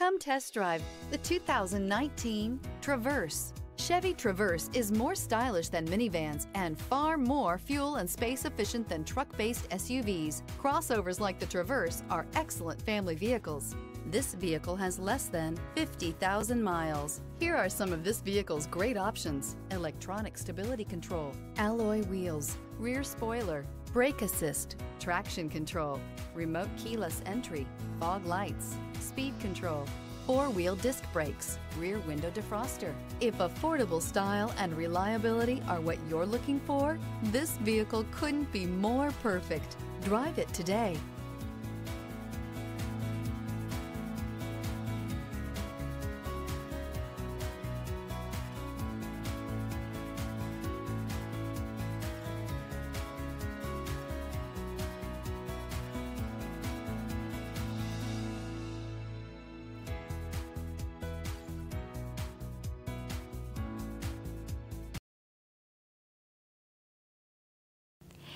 Come test drive the 2019 Traverse. Chevy Traverse is more stylish than minivans and far more fuel and space efficient than truck-based SUVs. Crossovers like the Traverse are excellent family vehicles. This vehicle has less than 50,000 miles. Here are some of this vehicle's great options. Electronic stability control, alloy wheels, rear spoiler, brake assist, traction control, remote keyless entry, fog lights, speed control, four-wheel disc brakes, rear window defroster. If affordable style and reliability are what you're looking for, this vehicle couldn't be more perfect. Drive it today.